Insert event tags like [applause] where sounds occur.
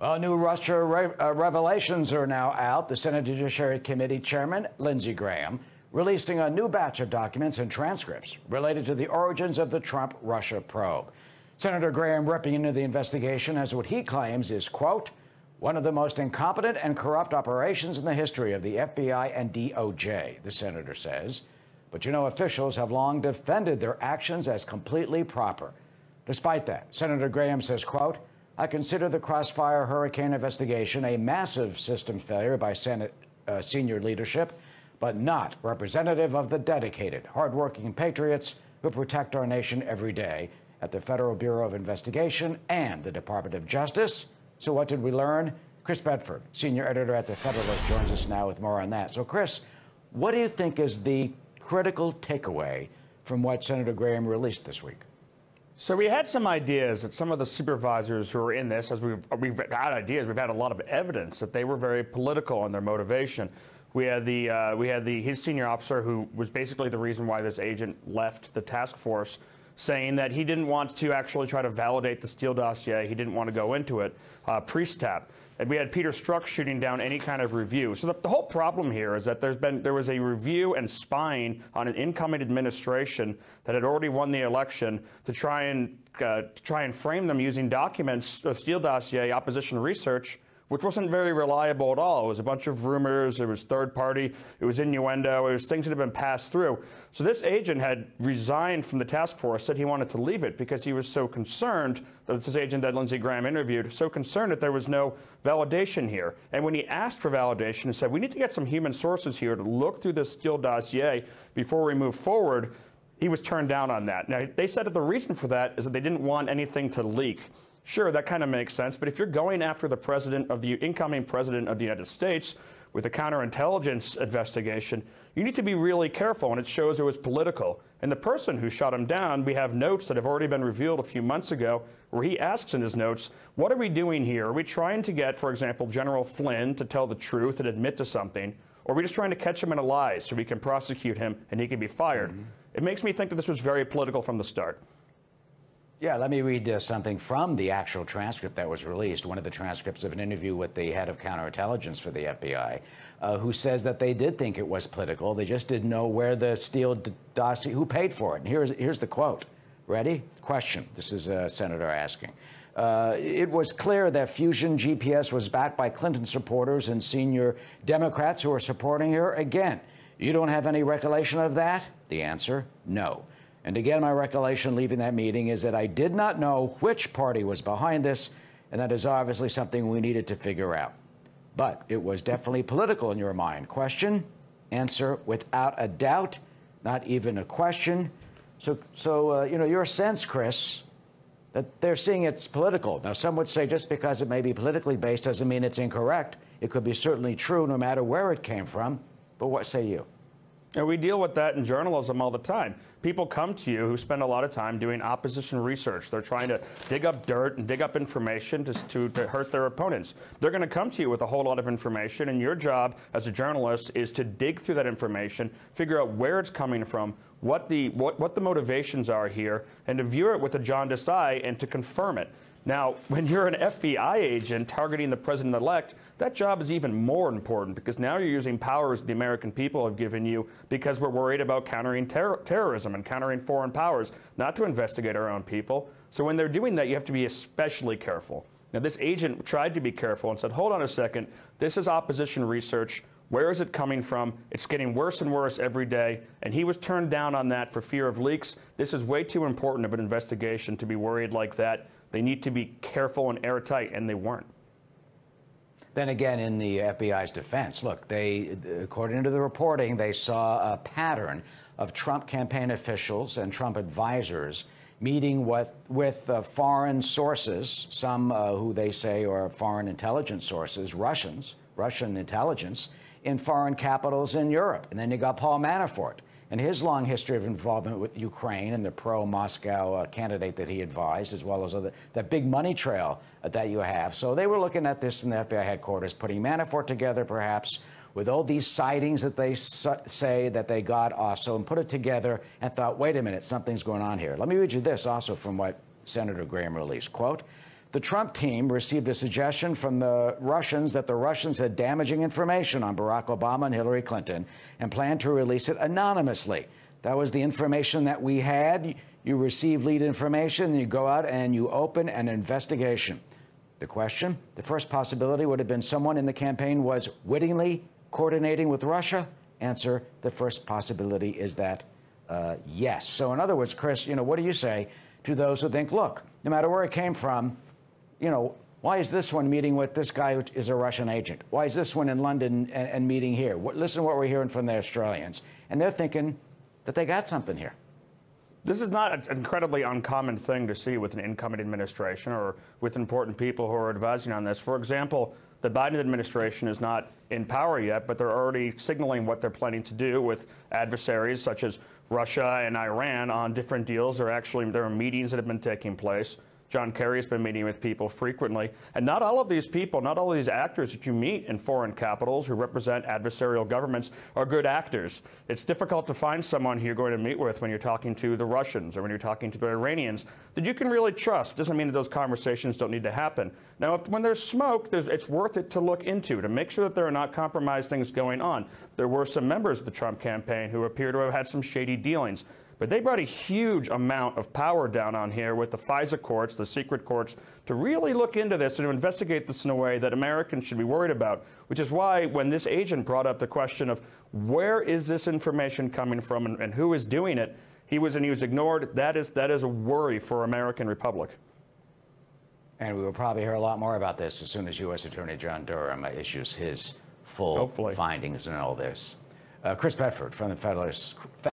Well, new Russia re- uh, revelations are now out. The Senate Judiciary Committee Chairman, Lindsey Graham, releasing a new batch of documents and transcripts related to the origins of the Trump Russia probe. Senator Graham ripping into the investigation as what he claims is, quote, one of the most incompetent and corrupt operations in the history of the FBI and DOJ, the senator says. But you know, officials have long defended their actions as completely proper. Despite that, Senator Graham says, quote, I consider the Crossfire Hurricane investigation a massive system failure by Senate uh, senior leadership, but not representative of the dedicated, hardworking patriots who protect our nation every day at the Federal Bureau of Investigation and the Department of Justice. So, what did we learn? Chris Bedford, senior editor at The Federalist, joins us now with more on that. So, Chris, what do you think is the critical takeaway from what Senator Graham released this week? So we had some ideas that some of the supervisors who were in this, as we've, we've had ideas, we've had a lot of evidence that they were very political in their motivation. We had the uh, we had the his senior officer who was basically the reason why this agent left the task force, saying that he didn't want to actually try to validate the Steele dossier. He didn't want to go into it. Uh, Priestap. And we had Peter Strzok shooting down any kind of review. So the, the, whole problem here is that there's been there was a review and spying on an incoming administration that had already won the election to try and uh, to try and frame them using documents, the Steele dossier, opposition research which wasn't very reliable at all. It was a bunch of rumors, it was third party, it was innuendo, it was things that had been passed through. So this agent had resigned from the task force, said he wanted to leave it because he was so concerned, that this agent that Lindsey Graham interviewed, so concerned that there was no validation here. And when he asked for validation, he said, we need to get some human sources here to look through this Steele dossier before we move forward. He was turned down on that. Now, they said that the reason for that is that they didn't want anything to leak. Sure, that kind of makes sense. But if you're going after the president of the incoming president of the United States with a counterintelligence investigation, you need to be really careful. And it shows it was political. And the person who shot him down, we have notes that have already been revealed a few months ago where he asks in his notes, What are we doing here? Are we trying to get, for example, General Flynn to tell the truth and admit to something? Or are we just trying to catch him in a lie so we can prosecute him and he can be fired? Mm-hmm. It makes me think that this was very political from the start. Yeah, let me read uh, something from the actual transcript that was released, one of the transcripts of an interview with the head of counterintelligence for the FBI, uh, who says that they did think it was political. They just didn't know where the Steele dossier, who paid for it. And here's, here's the quote. Ready? Question. This is a senator asking. Uh, it was clear that Fusion GPS was backed by Clinton supporters and senior Democrats who were supporting her. Again, you don't have any recollection of that? The answer no. And again, my recollection leaving that meeting is that I did not know which party was behind this, and that is obviously something we needed to figure out. But it was definitely political in your mind. Question, answer without a doubt, not even a question. So, so uh, you know, your sense, Chris, that they're seeing it's political. Now, some would say just because it may be politically based doesn't mean it's incorrect. It could be certainly true no matter where it came from. But what say you? And we deal with that in journalism all the time. People come to you who spend a lot of time doing opposition research. They're trying to dig up dirt and dig up information to, to, to hurt their opponents. They're going to come to you with a whole lot of information, and your job as a journalist is to dig through that information, figure out where it's coming from, what the, what, what the motivations are here, and to view it with a jaundiced eye and to confirm it. Now, [laughs] when you're an FBI agent targeting the president elect, that job is even more important because now you're using powers the American people have given you because we're worried about countering ter terrorism and countering foreign powers, not to investigate our own people. So when they're doing that, you have to be especially careful. Now, this agent tried to be careful and said, hold on a second, this is opposition research. Where is it coming from? It's getting worse and worse every day. And he was turned down on that for fear of leaks. This is way too important of an investigation to be worried like that. They need to be careful and airtight, and they weren't. Then again, in the FBI's defense, look, they, according to the reporting, they saw a pattern of Trump campaign officials and Trump advisors meeting with, with uh, foreign sources, some uh, who they say are foreign intelligence sources, Russians, Russian intelligence, in foreign capitals in Europe. And then you got Paul Manafort and his long history of involvement with Ukraine and the pro-Moscow uh, candidate that he advised, as well as other, that big money trail that you have. So they were looking at this in the FBI headquarters, putting Manafort together, perhaps, with all these sightings that they say that they got also, and put it together and thought, wait a minute, something's going on here. Let me read you this also from what Senator Graham released. Quote, The Trump team received a suggestion from the Russians that the Russians had damaging information on Barack Obama and Hillary Clinton and planned to release it anonymously. That was the information that we had. You receive lead information, you go out and you open an investigation. The question, the first possibility would have been someone in the campaign was wittingly coordinating with Russia. Answer, the first possibility is that uh, yes. So, in other words, Chris, you know, what do you say to those who think, look, no matter where it came from, you know, why is this one meeting with this guy who is a Russian agent? Why is this one in London and, and meeting here? What, listen to what we're hearing from the Australians. And they're thinking that they got something here. This is not an incredibly uncommon thing to see with an incoming administration or with important people who are advising on this. For example, the Biden administration is not in power yet, but they're already signaling what they're planning to do with adversaries such as Russia and Iran on different deals. There actually there are meetings that have been taking place. John Kerry has been meeting with people frequently. And not all of these people, not all of these actors that you meet in foreign capitals who represent adversarial governments are good actors. It's difficult to find someone who you're going to meet with when you're talking to the Russians or when you're talking to the Iranians that you can really trust. Doesn't mean that those conversations don't need to happen. Now, if, when there's smoke, there's, it's worth it to look into to make sure that there are not compromised things going on. There were some members of the Trump campaign who appear to have had some shady dealings. But they brought a huge amount of power down on here with the FISA courts, the secret courts, to really look into this and to investigate this in a way that Americans should be worried about. Which is why, when this agent brought up the question of where is this information coming from and, and who is doing it, he was and he was ignored. That is that is a worry for American Republic. And we will probably hear a lot more about this as soon as U.S. Attorney John Durham issues his full Hopefully. findings and all this. Uh, Chris Bedford from the Federalist.